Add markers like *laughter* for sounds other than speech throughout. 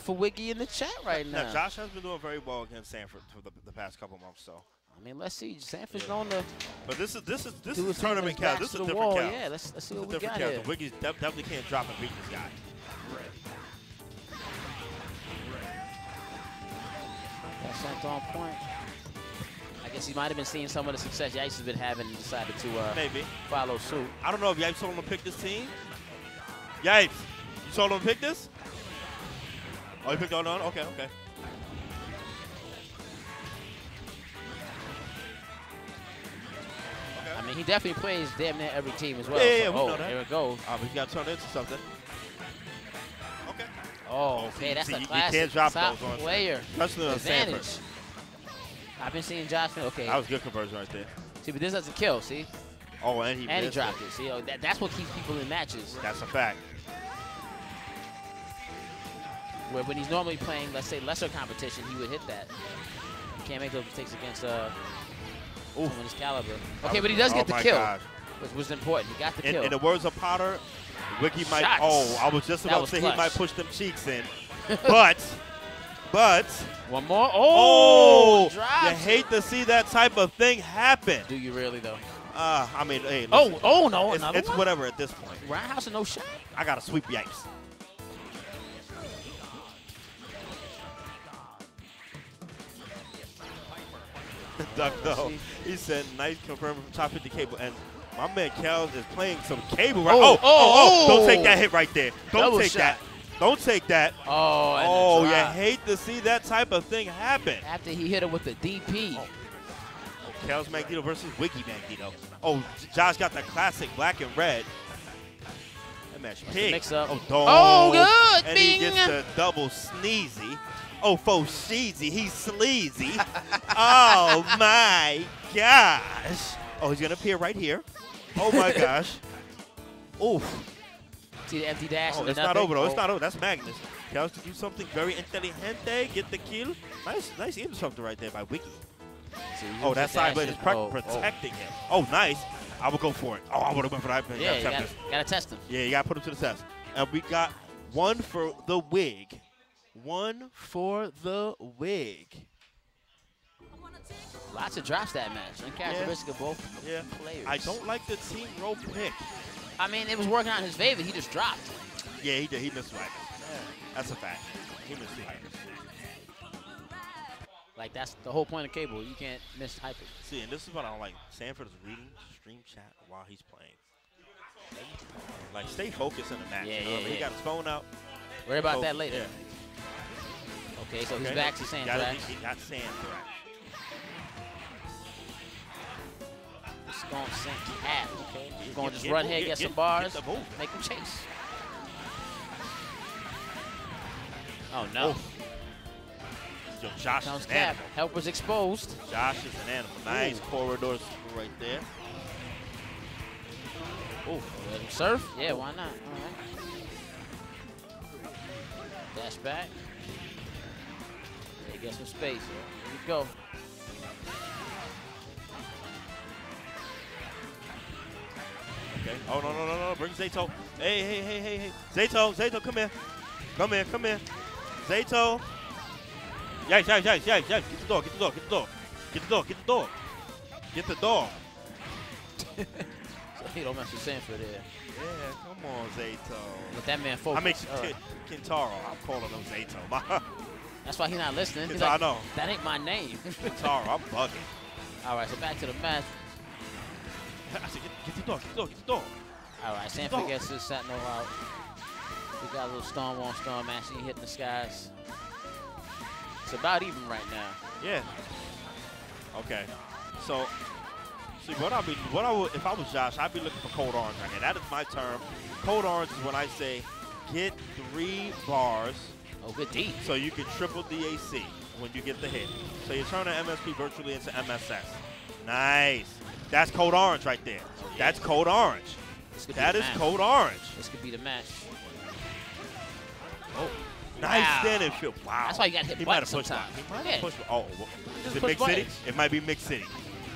for Wiggy in the chat right now. Now, Josh has been doing very well against Sanford for the, the past couple months, so. I mean, let's see. Sanford's on the. But this is this is this is tournament with his Cal. back This is a different. Cal. Yeah, let's let's see This what we different got Cal. here. The Wiggies def- definitely can't drop and beat this guy. Sent on point. I guess he might have been seeing some of the success Yipes has been having and decided to uh, Maybe. follow suit. I don't know if Yipes told him to pick this team. Yipes, you told him to pick this? Oh, you picked on on? Okay, okay. I mean, he definitely plays damn near every team as well. Yeah, yeah, so- we oh, know that. Here it goes. Oh, ah, but you got to turn it into something. Okay. Oh, oh see, okay, that's see, a you- you classic can't drop top those on player Especially on Sanford. advantage. I've been seeing Josh. Okay, That was good conversion right there. see, but this doesn't kill. See, Oh, and he and he dropped it. See, oh, that, that's what keeps people in matches. That's a fact. Where when he's normally playing, let's say lesser competition, he would hit that. He can't make those mistakes against uh, someone his caliber. Okay, but he does oh get the kill, gosh. which was important. He got the In, kill. in the words of Potter, Wiggy might. Shots. Oh, I was just about to say clutch. he might push them cheeks in, *laughs* but, but. One more. Oh, Oh, you hate to see that type of thing happen. Do you really though? Uh, I mean, hey, Oh, listen, oh no, it's, it's whatever at this point. Roundhouse and no shot. I gotta sweep yikes. *laughs* Duck though, he said, "Nice confirming from top 50 cable." And my man Cal is playing some cable. Right? Oh, Oh, oh, oh, oh. Don't take oh. that hit right there. Don't take that. Don't take that. Oh, and Oh, you hate to see that type of thing happen. After he hit it with the DP. Oh. Kels Magneto versus Wiggy Magneto. Oh, Josh got the classic black and red. That match pig. mix-up. Oh, don't. Oh, good. And he gets the double sneezy. Oh, faux sheezy. He's sleazy. oh, my gosh. Oh, he's going to appear right here. Oh, my *laughs* gosh. Oof. See the empty dash. Oh, and the it's not over, though. It's Oh. not over. That's Magnus. Kels to do something very inteligente. Get the kill. Nice, nice interceptor right there by Wiggy. See, he Oh, that side blade is dashing. pre- Oh, oh. protecting him. Oh, nice. I would go for it. Oh, I would have went for that. Yeah, you Accept gotta, gotta test him. yeah, you got to put him to the test. And we got one for the wig. One for the wig. Lots of drops that match. Uncharacteristic of both Yeah. players. I don't like the team roll pick. I mean, it was working out in his favor. He just dropped. Yeah, he did. He missed Wagner. That's a fact. He missed Wagner. Like that's the whole point of cable. You can't miss hyper. See, and this is what I don't like. Sanford is reading stream chat while he's playing. Like, stay focused in the match. Yeah, you know? yeah, I mean? He got his phone out. Worry about Focus, that later. yeah. Okay, so he's Okay. back to it. thrash. He, got Santhrax. It's going to sink cat, Okay, he's going to just get run here, get- get, some bars, get make him chase. Oh no! Oh. Yo, Josh Comes is an animal. Helper's exposed. Josh is an animal. Nice corridor right there. Oh, let him surf? Yeah, why not? All right. Dash back. Get some space. Here we go. Okay. Oh no no no no! Bring Zato. Hey hey hey hey hey. Zato Zato, come here. Come here come here. Zato. Yikes yikes yikes yikes yikes! Get the dog get the door, get the door. Get the door, get the door. Get the door. *laughs* So he don't mess with Sanford there. Yeah, come on Zato. Let that man I focus. mean All right. K- Kintaro. I'm calling him Zato. *laughs* That's why he's not listening. He's Kintaro, I know. that ain't my name. *laughs* Kintaro, I'm bugging. All right, so back to the match. *laughs* I said, get, get the dog, get the dog, get the dog. All right, Sanford gets his Sentinel out. We got a little storm on storm action hitting the skies. It's about even right now. Yeah. Okay. So, see what I be, what I would, if I was Josh, I'd be looking for code orange right here. That is my term. Code orange is when I say get three bars Oh, good D. so you can triple DAC when you get the hit. So you turn an MSP virtually into MSS. Nice. That's code orange right there. Oh, That's code orange. That is match. code orange. This could be the match. Oh, oh. nice Wow. standing field. Wow. That's why you gotta hit He might have pushed. sometimes. He might have pushed. Oh, well, is it push Mix City? It might be Mix City.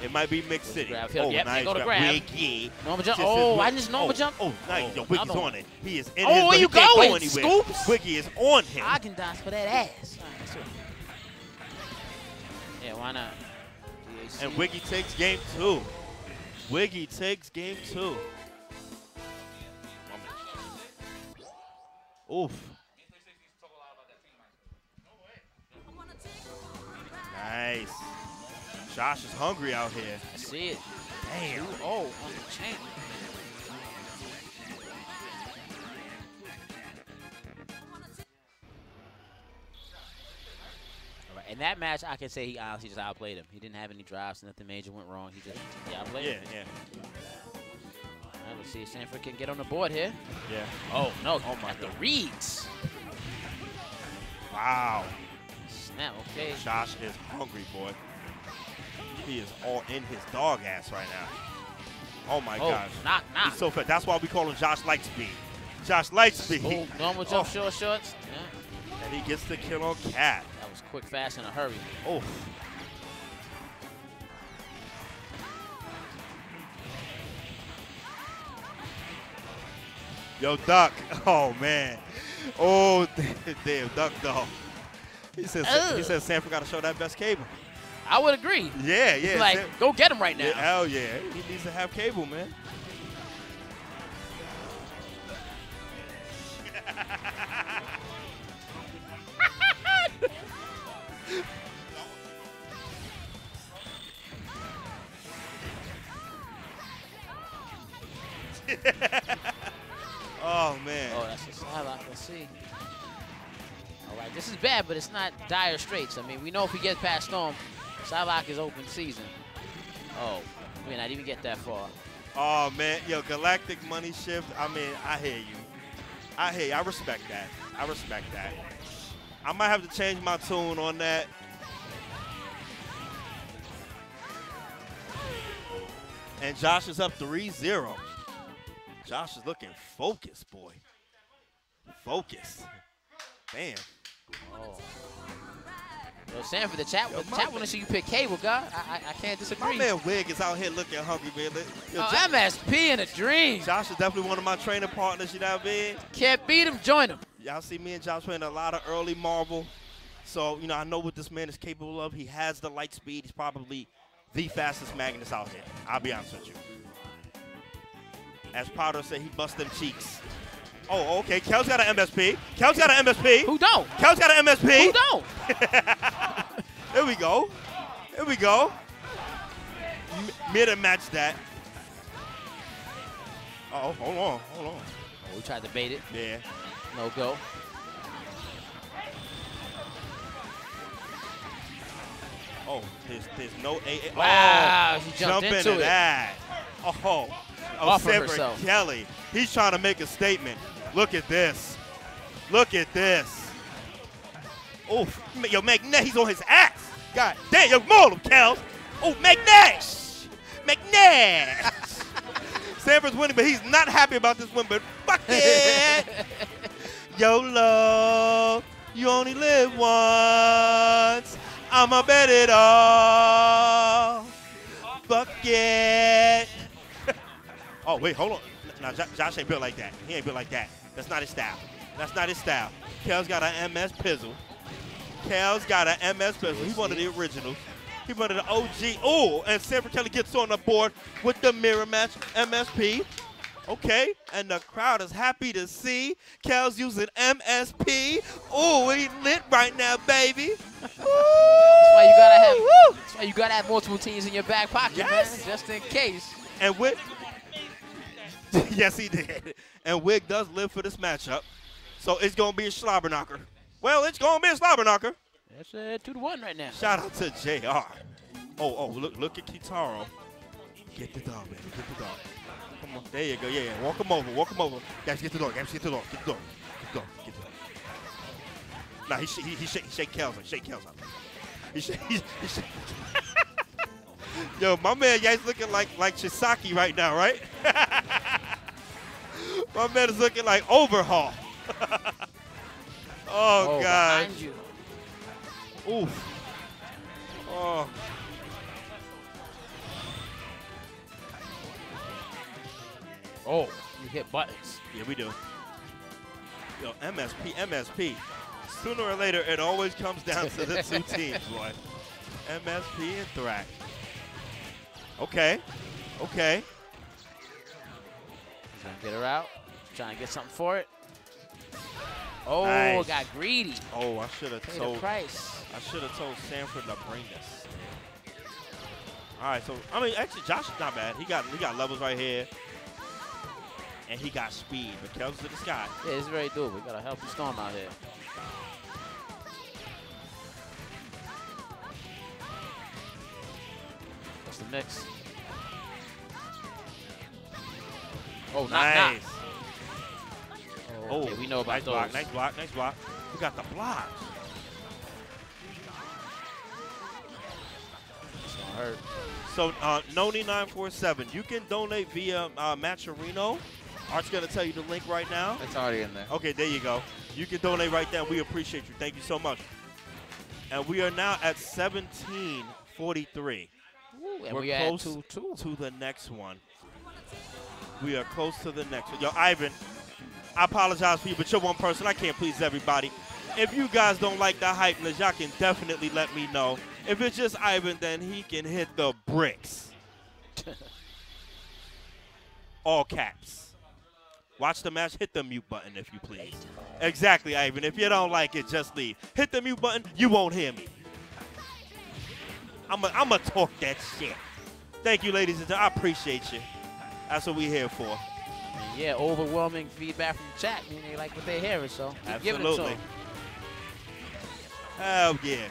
It might be mixed city. grab. He'll- Oh, yep, nice go to grab. Wiggy. Normal jump. Just Oh, I just normal oh, jump. Oh, nice. Oh, Yo, Wiggy's on it. He is in Oh, his where he you going, go. Scoops? Wiggy is on him. Haagen-Dazs for that ass. Right, Yeah, why not? DAC. And Wiggy takes game two. Wiggy takes game two. Oof. Nice. Josh is hungry out here. I see it. Damn. Ooh, oh, on the chain. In that match, I can say he honestly just outplayed him. He didn't have any drives, nothing major went wrong. He just he outplayed Yeah, him. yeah, All right, let's see if Sanford can get on the board here. yeah. Oh, no. Oh, my the reads. Wow. Snap, okay. Josh is hungry, boy. He is all in his dog ass right now. Oh my Oh, gosh. knock, knock. He's so fat. That's why we call him Josh Lightspeed. Josh Lightspeed. Oh, normal jump, Oh. short shorts. Yeah, And he gets the kill on Cat. that was quick, fast, in a hurry. Oh. Yo, Duck. *laughs* Oh, man. Oh, *laughs* damn, Duck, dog. He says, he says Sanford got to show that best cable. I would agree. Yeah, yeah. like, San- go get him right now. yeah, hell yeah. He needs to have cable, man. *laughs* oh, man. Oh, that's a side lock. Let's see. All right, this is bad, but it's not dire straits. I mean, we know if we get past Storm, side lock is open season. Oh, we may not even get that far. Oh man, yo, Galactic Money Shift. I mean, I hear you. I hear you. I respect that. I respect that. I might have to change my tune on that. And Josh is up 3-0. Josh is looking focused, boy. Focused. Damn. Oh. Yo, Sanford, the chat, Yo, the chat want to see you pick cable, God. I, I, I can't disagree. My man Wig is out here looking hungry, man. Yo, oh, Jo- MSP in a dream. Josh is definitely one of my training partners, you know what I mean? Can't beat him, join him. Y'all see me and Josh playing a lot of early Marvel. So, you know, I know what this man is capable of. He has the light speed. He's probably the fastest Magnus out here. I'll be honest with you. As Powder said, he bust them cheeks. Oh, okay. Kel's got an MSP. Kel's got an MSP. Who don't? Kel's got an MSP. Who don't? *laughs* There we go. There we go. M- mid and match that. Uh oh, hold on, hold on. Oh, we tried to bait it. Yeah. No go. Oh, there's there's no A. A- Wow, oh, she jumped jump into into it. that. Oh, oh Off of herself. Kelly. He's trying to make a statement. Look at this. Look at this. Oh, yo, McNash, he's on his ass. God damn, yo, maul him, Kels. Oh, McNash. McNash. Sanford's winning, but he's not happy about this win, but fuck it. *laughs* YOLO, you only live once. I'ma bet it all. Fuck it. *laughs* oh, wait, hold on. Now, Josh ain't built like that. He ain't built like that. That's not his style. That's not his style. Kel's got an MS Pizzle. Kel's got an MS Pizzle. He one of the originals. He one of the OG. Oh, and Sanford Kelly gets on the board with the mirror match MSP. Okay, and the crowd is happy to see Kel's using MSP. Oh, he lit right now, baby. *laughs* That's why you gotta have- That's why you gotta have multiple teams in your back pocket, Yes. man, just in case. And Wick, *laughs* yes, he did. And Wick does live for this matchup, so it's gonna be a slobber knocker. Well, it's gonna be a slobber knocker. That's uh, two to one right now. Shout out to Jr. Oh, oh, look, look at Kintaro. Get the dog, baby. Get the dog. Come on, there you go. Yeah, yeah. Walk him over. Walk him over. Guys, get the dog. Guys, get the dog. Get the dog. Get the dog. Get the dog. Nah, he sh- he, he shake he shake Kels up. Shake Kels up. He shake. *laughs* He, he shake. *laughs* Yo, my man Yang's looking like like Chisaki right now, right? My man is looking like overhaul. *laughs* oh, oh God. Oof. Oh. Oh, you hit buttons. Yeah, we do. Yo, MSP, MSP. Sooner or later, it always comes down to the two *laughs* teams, boy. MSP and Thrax. Okay. Okay. Gonna get her out. Trying to get something for it. Oh, Nice. got greedy. Oh, I should have told. price. I should have told Sanford to bring this. All right, so I mean, actually, Josh is not bad. He got he got levels right here, and he got speed. But Kel's to the sky. Yeah, it's very doable. We got a healthy storm out here. What's the mix? Oh, knock, knock. nice. Oh, okay, we know about nice those. block. Nice block. Nice block. We got the blocks. It's hurt. So uh, Noni947, you can donate via uh, Matcherino. Art's gonna tell you the link right now. It's already in there. Okay, there you go. You can donate right there. We appreciate you. Thank you so much. And we are now at 1743 Ooh, and We're we close two two. to the next one. We are close to the next one. Yo, Ivan, I apologize for you, but you're one person. I can't please everybody. If you guys don't like the hypeness, y'all can definitely let me know. If it's just Ivan, then he can hit the bricks. *laughs* All caps. Watch the match. Hit the mute button if you please. Exactly, Ivan. If you don't like it, just leave. Hit the mute button. You won't hear me. I'm going to talk that shit. Thank you, ladies and gentlemen. I appreciate you. That's what we're here for. Yeah, overwhelming feedback from the chat. I mean, they like what they're hearing, so giving it to Absolutely. them. Hell yeah.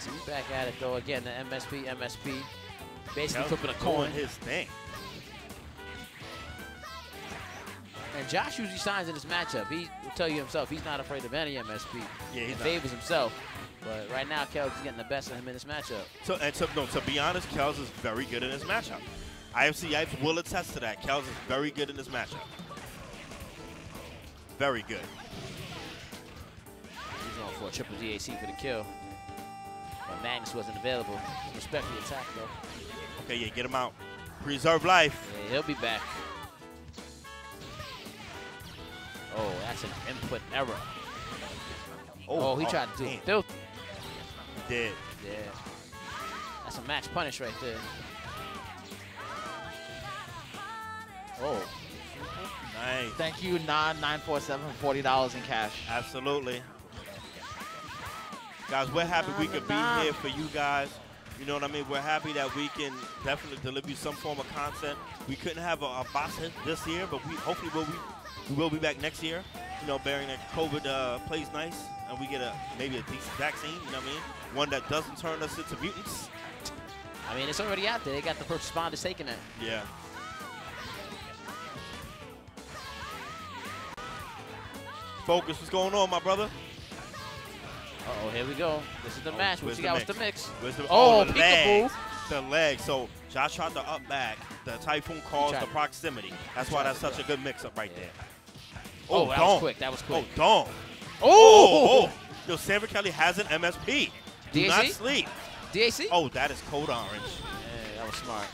So we back at it though again. The MSP, MSP, basically flipping a coin. his thing. And Josh usually signs in this matchup. He will tell you himself he's not afraid of any MSP. Yeah, He he's favors himself. But right now, Kells is getting the best of him in this matchup. So, and to, no, to be honest, Kells is very good in this matchup. IFC Yipes will attest to that. Kells is very good in this matchup. Very good. He's going for a triple DAC for the kill. But Magnus wasn't available. Respect the attack though. Okay, yeah, get him out. Preserve life. Yeah, he'll be back. Oh, that's an input error. Oh, oh he tried to do oh, damn. it filthy. He did. Yeah. That's a match punish right there. Oh. Nice. Thank you, non947 for $40 in cash. Absolutely. Guys, we're happy we could be here for you guys. You know what I mean? We're happy that we can definitely deliver you some form of content. We couldn't have a, a boss hit this year, but we hopefully will we, we will be back next year. You know, bearing that COVID uh, plays nice and we get a maybe a decent vaccine. You know what I mean? One that doesn't turn us into mutants. I mean, it's already out there. They got the first responders taking it. Yeah. Focus, what's going on, my brother? Uh-oh, here we go. This is the Oh, match. What you the got mix? with the mix? Where's the, Oh, the peekaboo. legs. The legs. So Josh tried to up back. The Typhoon caused the proximity. That's why that's such a good mix-up right there. Oh, oh, that dome. was quick. That was Oh, quick. dome. Oh! Oh, oh. Yo, Sanford Kelly has an MSP. Do not sleep. DAC? Oh, that is code orange. Yeah, that was smart.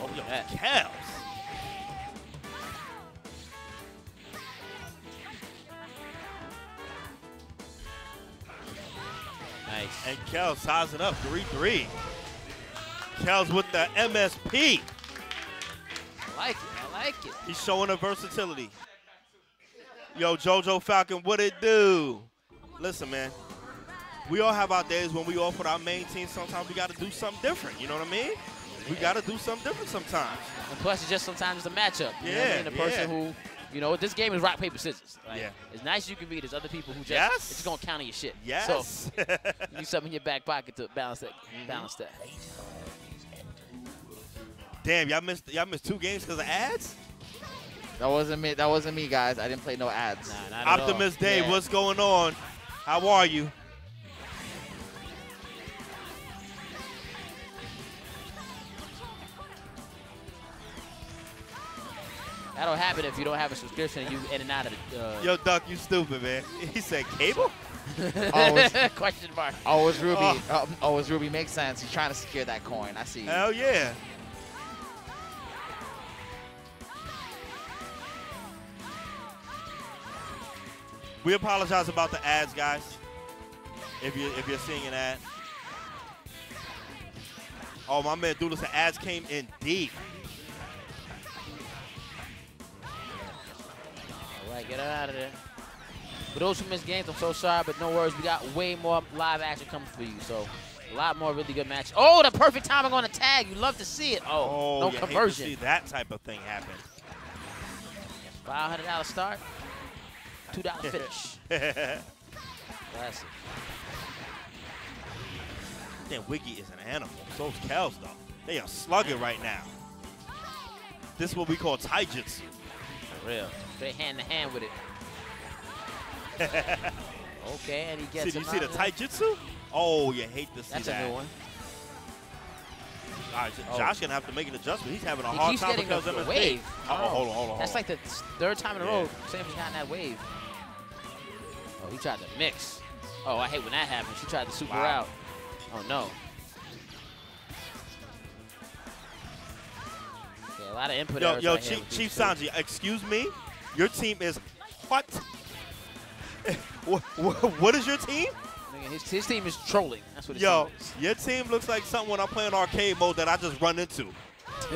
Oh, yo, that. Kels. Nice. And Kels size it up, 3-3. Kels with the MSP. I like it. I like it. He's showing a versatility. Yo, JoJo Falcon, what it do? Listen, man. We all have our days when we off with our main team. Sometimes we got to do something different. You know what I mean? We got to do something different sometimes. And plus, it's just sometimes it's a matchup. You know what I Yeah, mean? The person yeah. who, you know, this game is rock, paper, scissors. Like, Yeah. As nice as you can be, there's other people who just, Yes. it's just going to counter your shit. Yes. So, *laughs* you need something in your back pocket to balance that. Mm-hmm. Balance that. Damn, y'all missed y'all missed two games because of ads? That wasn't me. That wasn't me, guys. I didn't play no ads. Nah, not at all. Optimus Dave, Yeah. what's going on? How are you? That'll happen if you don't have a subscription and you in and out of the. Uh, Yo, Duck, you stupid, man. *laughs* He said cable? *laughs* Oh, it's- Question mark. Oh, it's Ruby. Oh. Oh, oh, Ruby. Makes sense. He's trying to secure that coin. I see. Hell yeah. We apologize about the ads, guys. If you if you're seeing an ad. Oh, my man Doodle said ads came in deep. All right, get out of there. For those who missed games, I'm so sorry, but no worries. We got way more live action coming for you. So a lot more really good matches. Oh, the perfect timing on the tag. You love to see it. Oh, Oh, no you hate to conversion. see that type of thing happen. $500 start, $2 finish. *laughs* Classic. Damn, Wiggy is an animal. So's Kels, though. They are slugging right now. This is what we call taijutsu. For real. Straight hand to hand with it. *laughs* Okay, and he gets See, you see the out taijutsu? Oh, you hate to see That's that. a new one. All right, so Oh. Josh gonna have to make an adjustment. He's having a He hard time because the of his wave. Oh, hold on, hold on. That's like the third time in a row Yeah. Sam's gotten that wave. Oh, he tried to mix. Oh, I hate when that happens. She tried to super Wow. out. Oh, no. Yeah, a lot of input Yo, yo, right Chief, Chief. Sanji, excuse me. Your team is what? *laughs* what, what? What is your team? His, his team is trolling. That's what his Yo, team is. your team looks like something when I'm playing arcade mode that I just run into. *laughs*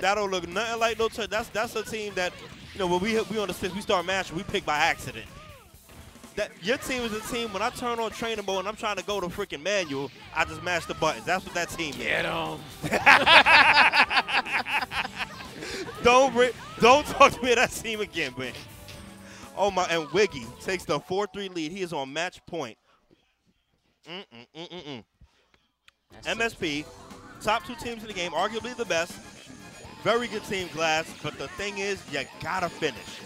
that don't look nothing like no. That's that's a team that you know when we hit, we on the six we start matching we pick by accident. That your team is a team when I turn on training mode and I'm trying to go to freaking manual, I just mash the buttons. That's what that team is. Get him. *laughs* Don't don't talk to me of that team again, man. Oh my! And Wiggy takes the four-three lead. He is on match point. Mm-mm-mm-mm-mm. MSP, top two teams in the game, arguably the best. Very good team, Glass. But the thing is, you gotta finish.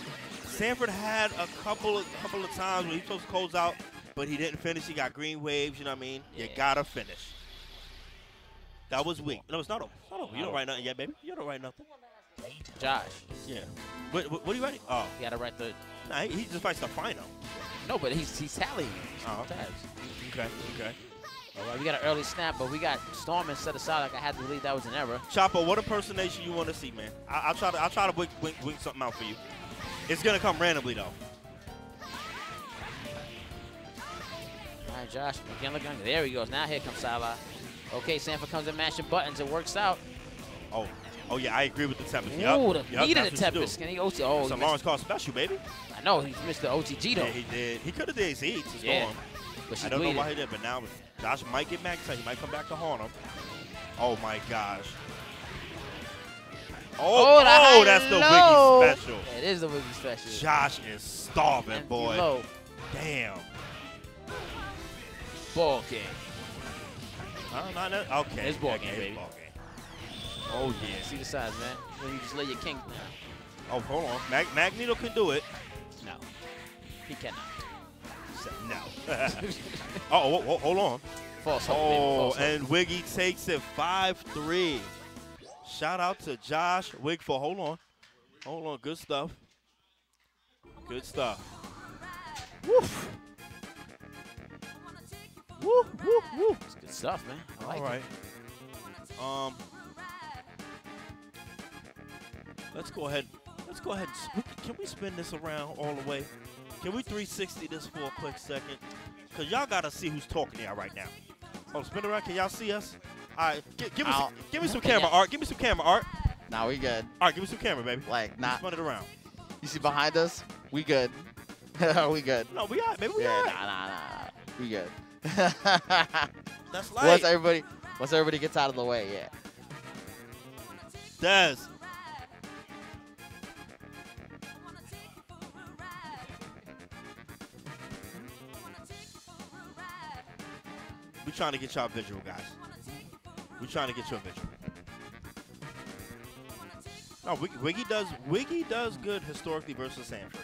Sanford had a couple of couple of times when he to close out, but he didn't finish. He got green waves. You know what I mean? You gotta finish. That was weak. No, it's not over. It's not over. You don't write nothing yet, baby. You don't write nothing. Josh. Yeah. What, what, what are you writing? Oh, You got to write the. nah, he, he just fights the final. No, but he's he's tallying. Oh, Tabs. Okay, okay. All right, we got an early snap, but we got Storm and set aside like I had to believe that was an error. Chopper, what impersonation you want to see, man? I, I'll try to I'll try to wink, wink, wink something out for you. It's gonna come randomly though. All right, Josh. Again, look, there he goes. Now here comes Salah. Okay, Sanford comes in mashing buttons. It works out. Oh, oh yeah, I agree with the Tempest. Ooh, Yup, the yup, lead of the Tempest. Can he OT? Oh, It's a Lawrence Call special, baby. I know he missed the OTG though. Yeah, he did. He could have did Z to Yeah, Storm. but I don't bleeding. know why he did, but now Josh might get back. He might come back to haunt him. Oh my gosh. Oh, Oh, oh that's the low. Wiggy special. It is the Wiggy special. Josh is starving, And boy. Low. Damn. Ball game. Uh, not that- okay. It's ball Yeah, game, it's baby. ball game. Oh yeah. See the size, man. When you just lay your king down. Oh, hold on. Mag- Magneto can do it. No, he cannot. No. *laughs* oh, whoa, whoa, hold on. False. Oh, False and Wiggy takes it 5-3. Shout out to Josh Wig for hold on. Hold on. Good stuff. Good stuff. Woof. Woo, woo, woo. It's good stuff, man. I like All right. Um, let's go ahead. Let's go ahead. And can we spin this around all the way? Can we 360 this for a quick second? Cause y'all gotta see who's talking to y'all right now. Oh, spin around. Can y'all see us? All right. Gi- give me, some, give me some camera art. Give me some camera art. Nah, we good. All right, give me some camera, baby. Like, not. Spin it around. You see behind us? We good. *laughs* we good. No, we all right, baby. We yeah, all nah, nah, nah, nah. We good. *laughs* That's once everybody, once everybody gets out of the way, yeah. Des. We trying to get y'all visual, guys. We trying to get you a visual. No, Wiggy, Wiggy does Wiggy does good historically versus Sanford.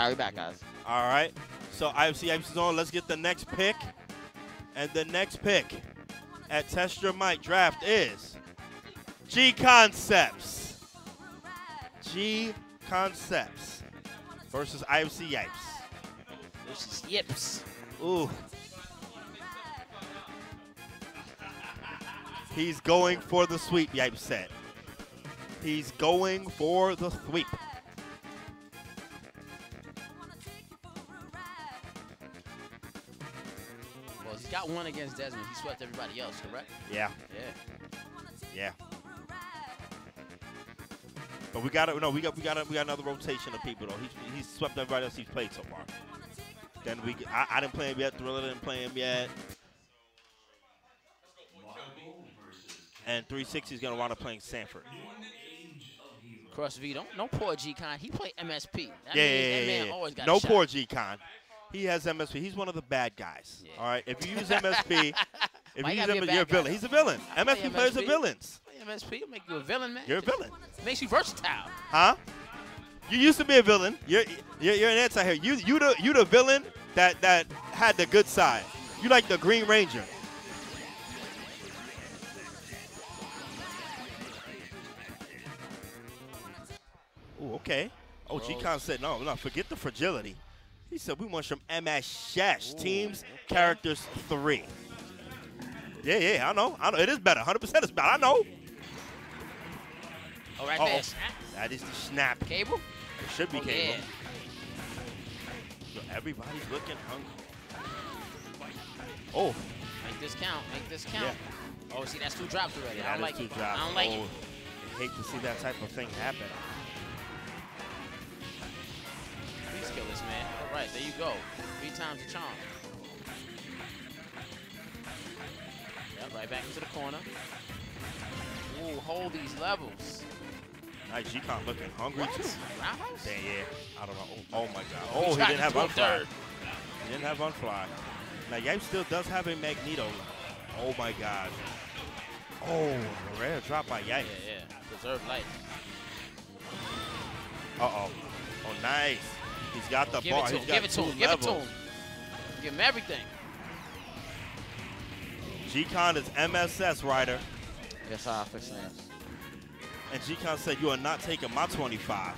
Right, we back, guys. All right. So IFC IFC is on. Let's get the next pick. And the next pick at Test Your Might draft is G Concepts. G Concepts versus IFC Yipes. Versus is yips. Ooh. He's going for the sweep, Yipes said. He's going for the sweep. One against Desmond. He swept everybody else, correct? Yeah, Yeah. yeah. But we got to no, we got we got we got another rotation of people though. He's he's swept everybody else he's played so far. Then we I, I didn't play him yet. Thriller didn't play him yet. And 360 is gonna wind up playing Sanford. Cross V, don't no poor G Con. He played MSP. That yeah, yeah, that yeah, man yeah. always got No poor G-Con. He has MSP. He's one of the bad guys. Yeah. All right. If you use MSP, *laughs* if Why you use a MSP, you're a villain. He's a villain. MSP players are villains. MSP will make you a villain, man. You're a villain, Makes you versatile. huh? You used to be a villain. You're you're, you're an anti-hero. You you the you the villain that that had the good side. You like the Green Ranger. Ooh, okay. Oh, G-Con said no, no, forget the fragility. He said we want some MS Shash teams, okay. characters three. Yeah, yeah, I know. I know. It is better. 100% is better. I know. Oh, right Uh-oh. there. Snap. That is the snap. Cable? It should be Oh, cable. yeah. So everybody's looking hungry. Oh. oh, Make this count. Make this count. Oh, see, that's two drops already. I don't like it. drops. I don't like oh, it. I hate to see that type of thing happen. Please kill this man. All right, there you go. Three times the charm. Yep, right back into the corner. Ooh, hold these levels. Nice G-Con looking hungry What? Roundhouse? Damn, yeah. I don't know. Oh, oh my God. Oh, he tried didn't have unfly. third. He didn't have unfly. Now, Yipe still does have a Magneto. Oh my God. Oh, rare drop by Yipe. Yeah, yeah. Preserve life. Uh-oh. Oh, nice. He's got the Give bar. it He's Give it to him. Give it to him. Give him everything. G-Con is MSS rider. Yes, I'll fix names. And G-Con said, you are not taking my 25.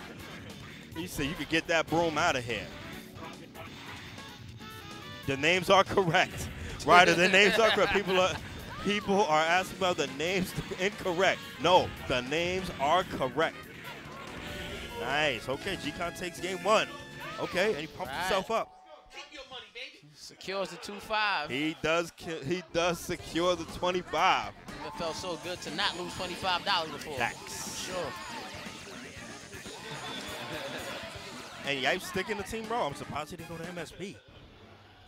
He said, you could get that broom out of here. The names are correct. *laughs* Ryder, the names are correct. People are people are asking about the names *laughs* incorrect. No, the names are correct. Nice. Okay, G-Con takes game one. Okay, and he pumped Right. himself up. Secures the 2-5. He does he does secure the 25. It felt so good to not lose $25 before. Facts. Sure. And Yipe's sticking to Team Raw. I'm surprised he didn't go to MSP.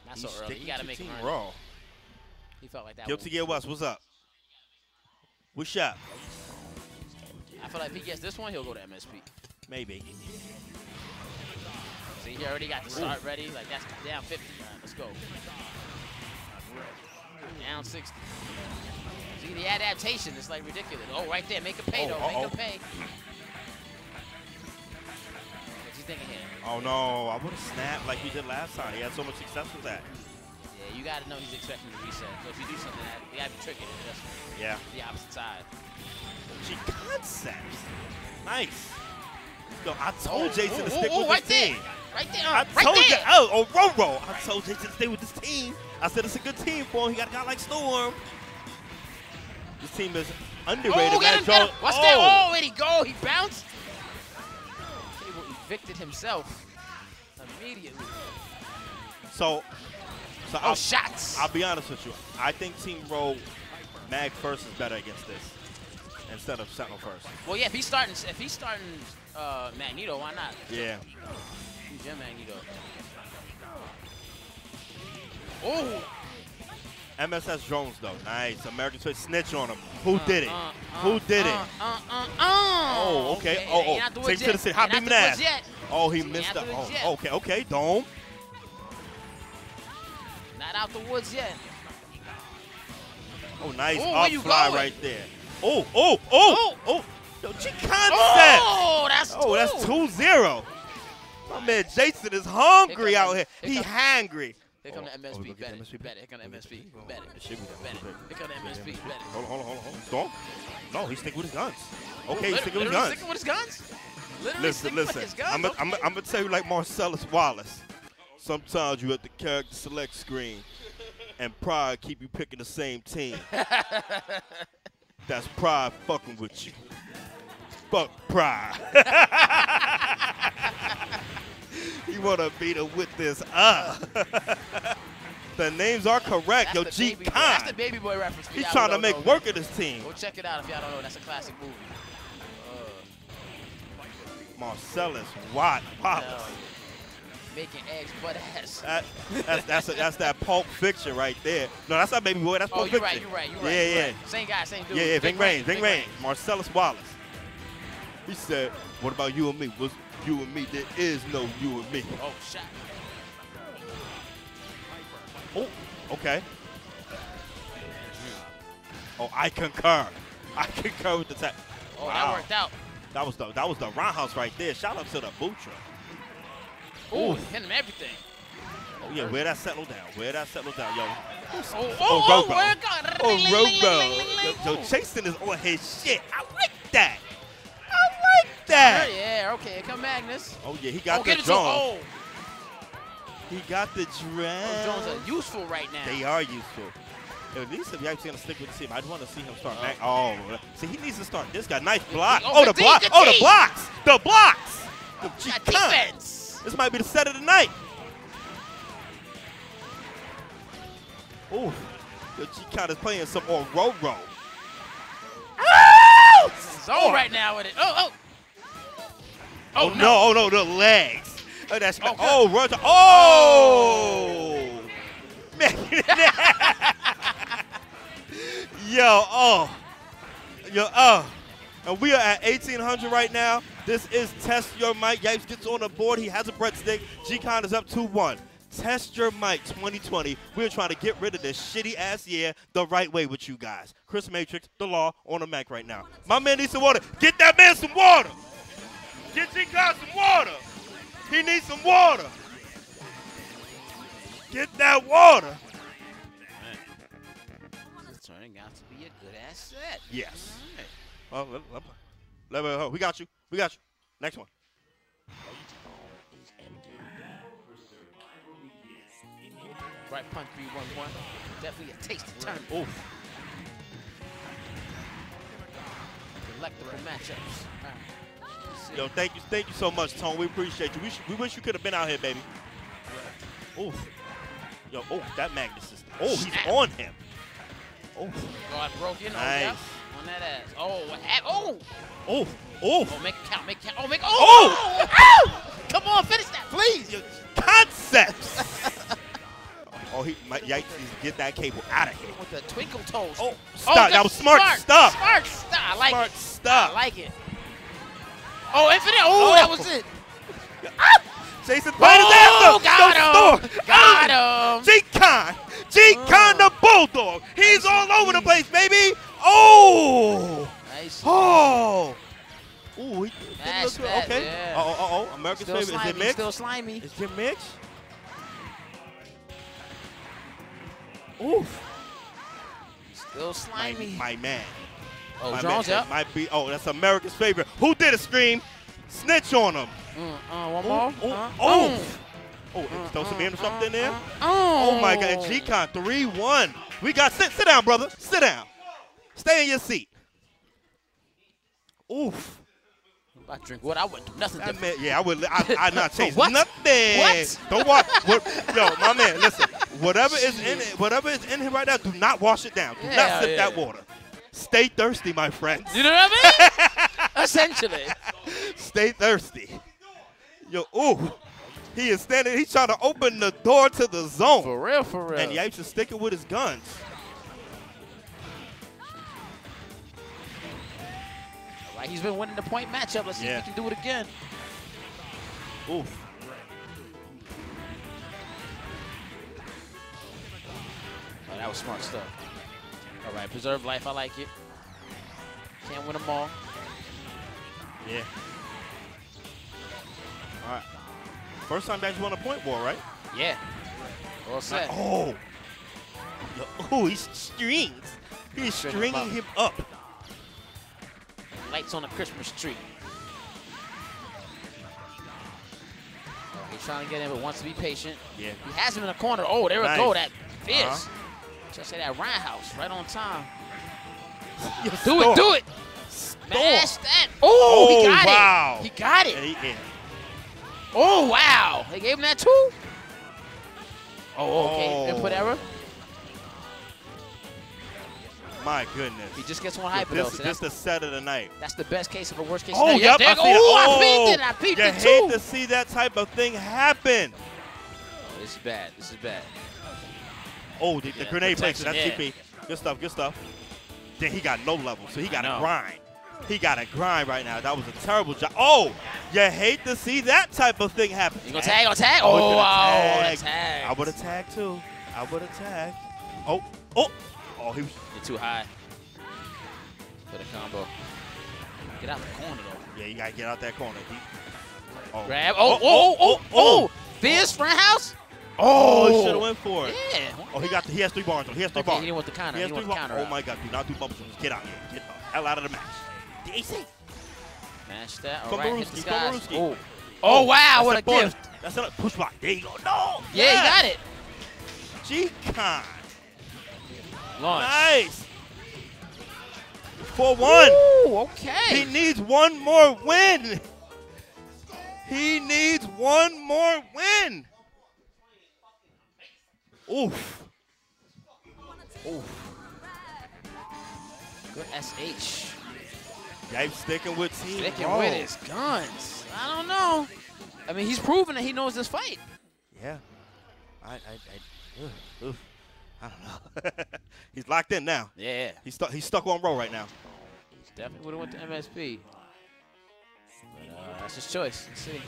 Not He's so early. sticking You got to to make Team earn. Raw. He felt like that. Guilty was- Gear West, what's up? What's up? I feel like if he gets this one, he'll go to MSP. Maybe. See, he already got the start ready. Like, that's down 50. All right, let's go. Down 60. See, the adaptation is like ridiculous. Oh, right there. Make a pay, Oh, though. uh-oh. Make a pay. What's he thinking here? Oh no, I would have snapped like we did last time. He had so much success with that. Yeah, you got to know he's expecting the reset. So if you do something that, you got to be tricking it. Just Yeah. the opposite side. G concepts. Nice. Yo, I told oh, Jason oh, to stick oh, with right this there. Right there. I right told you. there. Oh, oh, Roro. I told Jason to stay with this team. I said it's a good team for him. He got a guy like Storm. This team is underrated. Oh, get him, get him. What's oh. that? Oh, where'd he go? He bounced. Cable evicted himself immediately. So, so Oh, I'll, shots. I'll be honest with you. I think Team Row Mag first is better against this instead of Sentinel first. well, yeah, if he's starting, if he's starting uh, Magneto, why not? Yeah. Your Magneto. Oh, MSS drones though. Nice. American Twitch snitch on him. Who Uh, did it? uh, Who uh, did uh, it? Uh, uh, uh. Oh, okay. Oh, oh. the Take to the city. Hop Ain't him out the in woods that. yet. Oh, he missed the. Oh, okay, okay. Dome. Not out the woods yet. Oh, nice Oh, up you fly going? right there. Oh, oh, oh, oh. Oh. Yo, G concept. Oh, that's Oh, that's two. 2 0. My man Jason is hungry Here out the- here. here He come- hangry. Here come the Oh, oh, MSP. gonna Bet get it. MSP? Bet it. Here come the We gonna MSP. get Bet it. It should be. Bet it. Here come the MSP. Bet it. Hold on, hold on, hold on, hold on. Storm. No, he's sticking with his guns. Okay, he's sticking with his literally guns. Sticking with his guns? Literally Listen, listen. with his? I'm gonna okay. I'm I'm tell you like Marcellus Wallace. Sometimes you at the character select screen, and pride keep you picking the same team. *laughs* That's pride fucking with you. Fuck pride. *laughs* you wanna beat him with this uh. *laughs* the names are correct. That's Yo, G boy- That's the baby boy reference. He's trying to make know. work of this team. Go check it out if y'all don't know. That's a classic movie. Marcellus Watt Wallace. Uh, making eggs butt ass. That, that's that's a, that's that Pulp Fiction right there. No, that's not Baby Boy. That's Oh, Pulp you're right. Fiction. You're right. You're right. Yeah, you're yeah, right. Same guy. Same dude. yeah, yeah. Ving Rhames, Ving Rhames, Marcellus Wallace. He said, "What about you and me? Was you and me? There is no you and me." Oh, shot. Oh, okay. Oh, I concur. *laughs* I concur with the tech. Oh, Wow. that worked out. That was the that was the roundhouse right there. Shout out to the. Ooh, Ooh. hitting him everything. Oh yeah, where that settle down? Where that settle down, yo? Oh, Oh, oh, oh, oh, Robo. where it got? Oh, ling, ling, Robo. Yo, Jason is on his shit. I like that. I like that. Yeah, okay. Here come Magnus. Oh yeah, he got oh, the get it to him. Jones. Oh, He got the oh, those drag. drones are useful right now. They are useful. Yo, At least if you actually gonna stick with the team, I'd want to see him start. Uh-huh. Oh. Oh, see, he needs to start. This guy, nice block. oh, Oh, the good block. Oh, the blocks. The blocks. The G defense. This might be the set of the night. Ooh, the G Khan is playing some Ororo. Zone Oh. right now with it. Oh, oh. Oh, oh, no, oh no, the legs. Oh, that's Oh, oh, Roger. Oh. oh. *laughs* Yo, oh, yo, oh. And we are at 1800 right now. This is Test Your Might. Yipes gets on the board. He has a breadstick. G-Con is up 2-1. Test Your Might 2020. We're trying to get rid of this shitty ass year the right way with you guys. Chris Matrix, the law on the Mac right now. My man needs some water. Get that man some water. Get G-Con some water. He needs some water. Get that water. It's turning out to be a good ass set. Yes. Oh, let, let, let, oh, we got you. We got you. Next one. Right punch 311. Definitely a tasty turn. Oof. Delectable matchups. Yo, thank you, thank you so much, Tone. We appreciate you. We, sh- we wish you could have been out here, baby. Oof. Yo, oh, that Magnus is. Oh, he's Snap. on him. Oh, Guard broken. Oh, Nice. yep. On that ass. Oh, what hap- Oh! oh, oh. Oh, make it count. Make it count. Oh, make Oh! Oh! Ow! Come on, finish that, please. Yo, concepts. oh, he might yikes. Get that cable out of here. With the twinkle toes. Oh, stop. good. that was smart, stuff. Smart stuff. I like Smart it. stuff. I like it. Oh, infinite. Oh, Oh. that was it. Ah! Jason playing his ass Oh, got Yo, him. Storm. Got ah! him. G-Con. G-Con the oh. Bulldog. He's all over the place, baby. Oh. Nice. Oh. Ooh, he didn't look good. Okay. yeah. Uh-oh, uh-oh. America's Still favorite. Is it slimy. Mitch? Still slimy. Is it Mitch? Oof. Still My, slimy. my man. Oh, my Jones up. Might be. Oh, that's America's favorite. Who did a scream? Snitch on him. Mm, uh, one Oh, more. oh, Uh, oh. mm. Oh, throw some in or something in there. Oh, Oh my God, and G-Con 3-1. We got, sit, sit down, brother. Sit down. Stay in your seat. Oof. I drink what I wouldn't do nothing different. man, yeah, I would, I, *laughs* I not change What? nothing. What? Don't wash, what, yo, my man, listen, whatever is in it, whatever is in here right now, do not wash it down. Do Yeah, not sip yeah. that water. Stay thirsty, my friends. You know what I mean? *laughs* Essentially. Stay thirsty. Yo, ooh. He is standing, he's trying to open the door to the zone. For real, for real. And Yipes is sticking with his guns. Like he's been winning the point matchup. Let's see Yeah. if he can do it again. Oof. Oh, that was smart stuff. All right, preserve life. I like it. Can't win them all. Yeah. All right. First time that you won a point war, right? Yeah. Well said. Oh. Oh, he's strings. He's String him stringing up. him up. Lights on a Christmas tree. Oh, He's trying to get in, but wants to be patient. Yeah. He has him in the corner. Oh, there we go. That fierce. Uh-huh. Just say that roundhouse right on time. Do Storm. it, do it. Storm. Mash that. Oh, oh, he got wow. it. He got Yeah, it. he- yeah. Oh, wow. They gave him that too? Oh, okay. Oh. Input error. My goodness. He just gets one hyper, this, that's, the set of the night. that's the best case of a worst case Oh, scenario. yep. I you go. Oh, I peeped it. I peeped you it, hate to see that type of thing happen. Oh, this is bad. This is bad. Oh, the, the grenade placement. That's protection, CP. Good stuff. Good stuff. Then he got no level, so he got to grind. He got to grind right now. That was a terrible job. Oh, you hate to see that type of thing happen. You gonna tag? Gonna tag? Was Oh, wow. tag. Tag. I would have tagged too. I would have tagged. Oh, oh, oh, he was. You're too high for the combo. Get out the corner though. Yeah, you gotta get out that corner. He, oh. Grab. Oh, oh, oh, oh, oh. oh, oh. oh. Fierce roundhouse. Oh, oh, he Oh. should have went for it. Yeah. Oh, he got. The, he has three bars. He has three Okay, bars. he didn't want the counter. He He has didn't three bars. Oh counter. Oh my God! Do not do bubble shooters. Get out here. Get the hell out of the match. DC. Match that. All Come right, hit the Baruski, skies. come Oh. Oh, wow. That's What a bonus. gift. That's a push block. There you go. No. Yeah, he got it. G-Con. Launch. Nice. 4-1. Ooh, okay. He needs one more win. He needs one more win. Oof. Oof. Good SH. He's sticking with Team Sticking Raw. with his guns. I don't know. I mean, he's proven that he knows this fight. Yeah. I, I, I, ugh, ugh. I don't know. *laughs* he's locked in now. Yeah. He's stuck. He's stuck on roll right now. Definitely would have went to MSP. But uh, that's his choice. Let's see.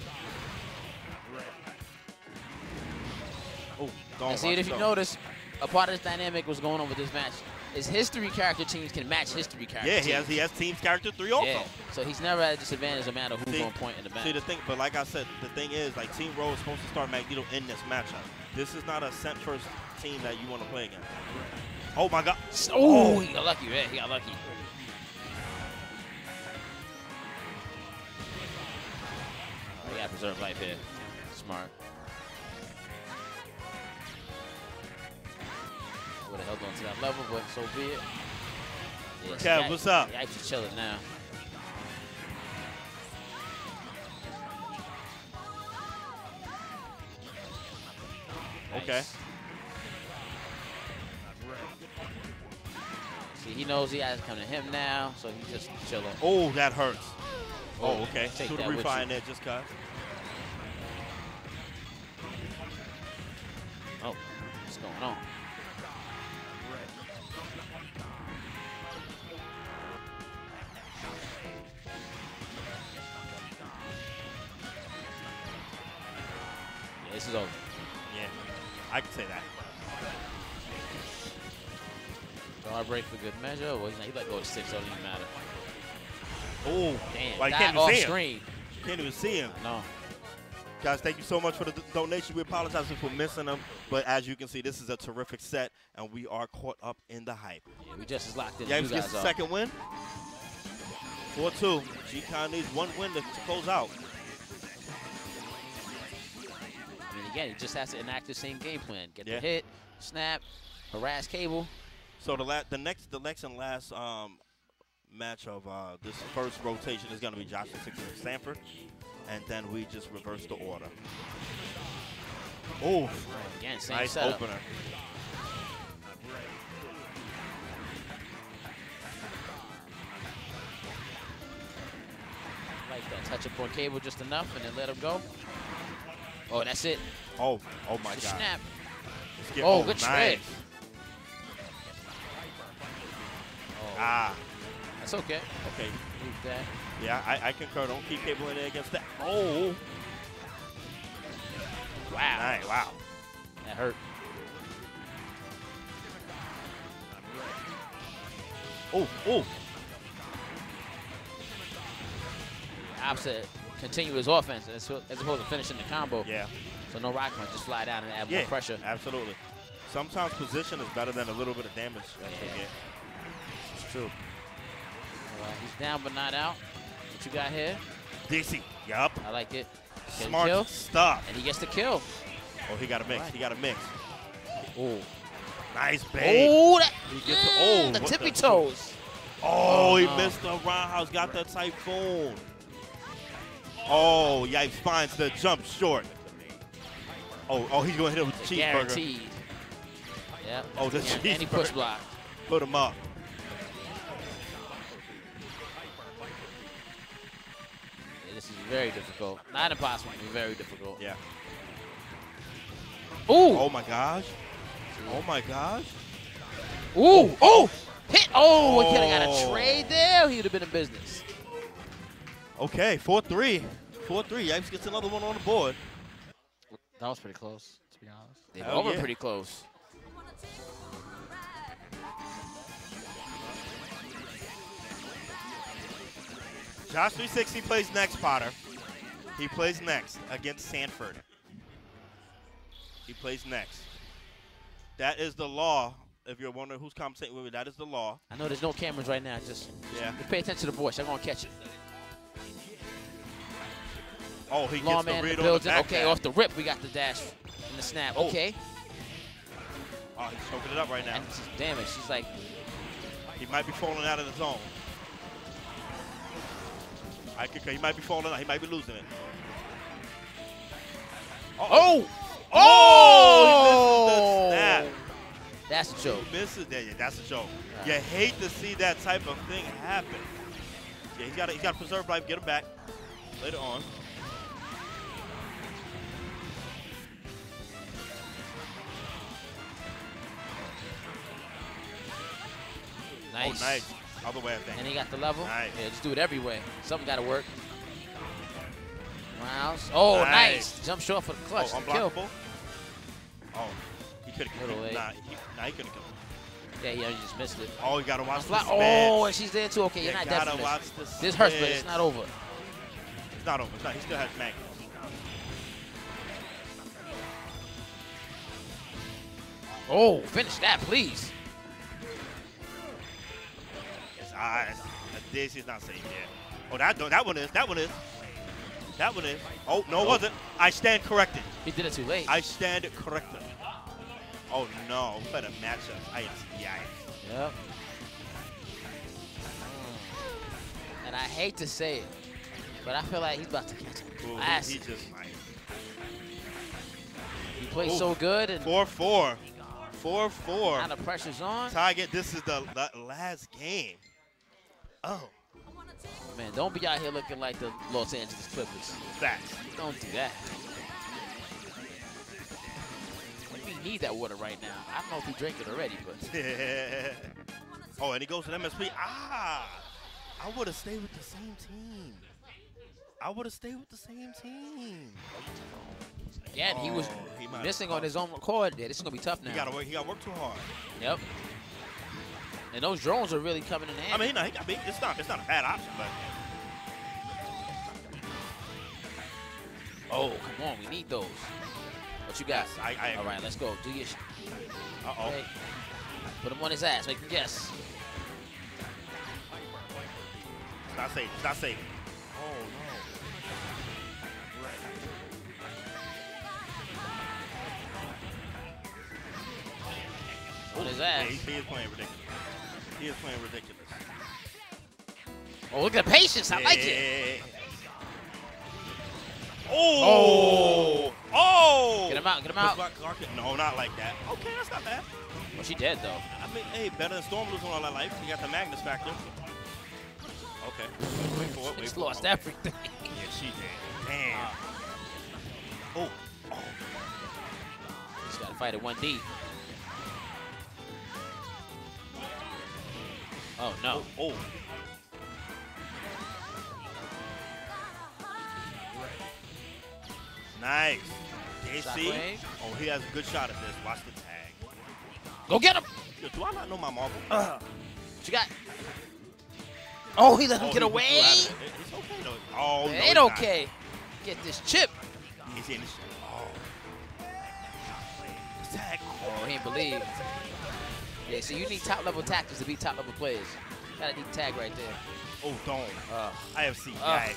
Don't And see, if you don't. notice, a part of this dynamic was going on with this match is history character teams can match history character Yeah, teams. he has. He has team's character three also. Yeah. So he's never at a disadvantage no matter who's See- on point in the match. See the thing, but like I said, the thing is, like Team Row is supposed to start Magneto in this matchup. This is not a sent first team that you want to play against. Oh my God! oh, he got lucky. Yeah, he got lucky. Oh, he got preserve life here. Smart. Would have held on to that level, but so be it. Yeah, Kev, what's up? Yipes is chilling now. Okay. Nice. See, he knows he has to come to him now, so he's just chilling. Oh, that hurts. Oh, Oh, okay. take Shoot a that with refi you. just cause. Oh, what's going on? This is over. Yeah, I can say that. Guard break for good measure. Well, he let go of six, so it doesn't even matter. Oh, Damn, like that can't off even see him. screen. Can't even see him. No. Guys, thank you so much for the donation. We apologize for missing them, but as you can see, this is a terrific set, and we are caught up in the hype. Yeah, we just as locked in. James gets the second win. 4-2. G-Con needs one win to close out. Again, he just has to enact the same game plan. Get Yeah. the hit, snap, harass cable. So the la- the next the next and last um, match of uh, this first rotation is going to be Joshua Six and Sanford, and then we just reverse the order. Oh, Again, same nice setup. opener. Like that. Touch up on cable just enough and then let him go. Oh, that's it. Oh, oh my The God. snap. Oh, good nice. trade. Oh, Ah, that's okay. okay. Leave that. Yeah, I, I concur. Don't keep cable in there against that. Oh, Wow. nice. Wow. That hurt. Oh, oh. Opposite. Continue his offense as, as opposed to finishing the combo. Yeah. So no rock punch, just fly down and add Yeah. more pressure. Absolutely. Sometimes position is better than a little bit of damage. that you Yeah. get. It's true. Right, he's down but not out. What you got here? DC. Yup. I like it. Get Smart stuff. and he gets the kill. Oh, he got a mix. Right. He got a mix. Oh, Nice bait. oh, that, He gets the- mm, oh, the tippy the- toes. Oh, he Oh, no. missed the roundhouse. Got the typhoon. Oh, Yipes finds the jump short. Oh, oh, he's gonna hit him with the cheeseburger. Guaranteed. Yeah. Oh, the Yeah, and he push block. Put him up. Yeah, this is very difficult. Not impossible, but very difficult. Yeah. Ooh, Oh my gosh. Oh my gosh. ooh, oh, oh! hit. Oh, he could have got Oh. a trade there. He would have been in business. Okay, 4-3. 4-3. Yipes gets another one on the board. That was pretty close, to be honest. They were over yeah. pretty close. Josh 360 plays next, Potter. He plays next against Sanford. He plays next. That is the law. If you're wondering who's commentating with me, that is the law. I know there's no cameras right now. Just, Yeah. just pay attention to the voice. I'm gonna catch it. Oh, he gets Lawman the in the read on the Okay, off the rip, we got the dash and the snap. Oh. Okay. Oh, he's choking it up right now. And she's damaged. She's like, He might be falling out of the zone. I concur. He might be falling out. He might be losing it. oh, Oh! The snap. Oh! That's a joke. He misses that. Yeah, that's a joke. Right. You hate to see that type of thing happen. Yeah, he's got to he's got to preserve life. Get him back later on. Oh, nice. Oh, nice. Other way, I think. And he got the level. Nice. Yeah, just do it every way. Something got to work. Rounds. Oh, nice. Nice. Jump short for the oh, clutch. oh, the kill. unblockable. Oh, he could have killed. Nah, he, nah, he couldn't kill. Yeah, yeah, you just missed it. Oh, you got to watch the Fly- oh, and she's there too. Okay, you you're not gotta definitely. watch the This hurts, but it's not over. It's not over. It's not. He still has Magnus. Oh, finish that, please. Eyes. Uh, this is not safe yet. Oh, that that one is. That one is. That one is. Oh, no, it wasn't. I stand corrected. He did it too late. I stand corrected. Oh, no. Better matchup. I yeah. Yep. And I hate to say it, but I feel like he's about to catch him. Ooh, Last. he, just might. He plays Ooh. so good, and 4 4. 4 4. now the pressure's on. Target, this is the, the last game. Oh, Man, don't be out here looking like the Los Angeles Clippers. facts. Don't do that. We need that water right now. I don't know if he drank it already, but *laughs* oh, and he goes to MSP. Ah, I would have stayed with the same team. I would have stayed with the same team. again, he was Oh, he missing on his own record. Yeah, this is gonna be tough now. He got to work. He got to work too hard. Yep. And those drones are really coming in handy. I mean, he, he got beat. It's not. It's not a bad option, but oh, come on, we need those. What you got? I, I All right, let's go. Do your. Sh- Uh oh. Hey, Put him on his ass. Make him guess. It's not safe. It's not safe. Oh On his no. Yeah, he is playing ridiculous. He is playing ridiculous. Oh, look at the patience. I like it. Yeah. Oh! Oh! oh! Get him out. Get him out. No, not like that. Okay, that's not bad. Well, she dead though. I mean, hey, better than Storm losing all that life. You got the Magnus factor. Okay. Wait for it. *laughs* Wait She's for lost Okay. everything. *laughs* Yeah, she did. Damn. Oh. Oh. He's got to fight at 1D. Oh no. Oh. oh. Nice. JC. Oh, he has a good shot at this. Watch the tag. Go get him. Yo, do I not know my marble? What you got? Oh, oh he let him Oh, get he- he away. flew out of it. It- It's okay though. Oh, It no, ain't he's not. okay. Get this chip. He's in the Oh. Tag. Oh, he ain't believe. Yeah, so you need top level tactics to be top level players. Gotta need tag right there. Oh, don't. Uh, IFC. Ugh. Yeah.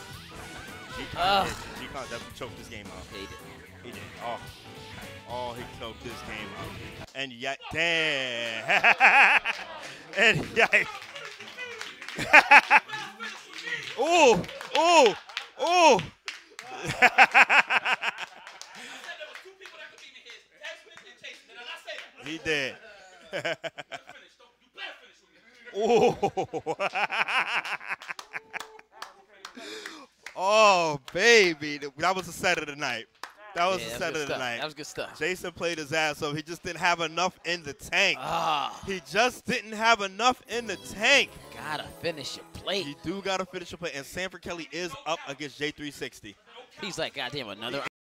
G-Con Ugh. did. G-Con definitely choked this game out. they did. He did. Oh. Oh, he choked this game out. And yet, damn. *laughs* and yikes. *laughs* ooh, ooh, ooh. he did. Ooh. *laughs* oh, baby. That was a set of the night. That was Yeah, the that set of the night. That was good stuff. Jason played his ass off. He just didn't have enough in the tank. Ah, He just didn't have enough in the tank. gotta finish your plate. You do got to finish your play. And Sanford Kelly is up against J360. He's like, goddamn, another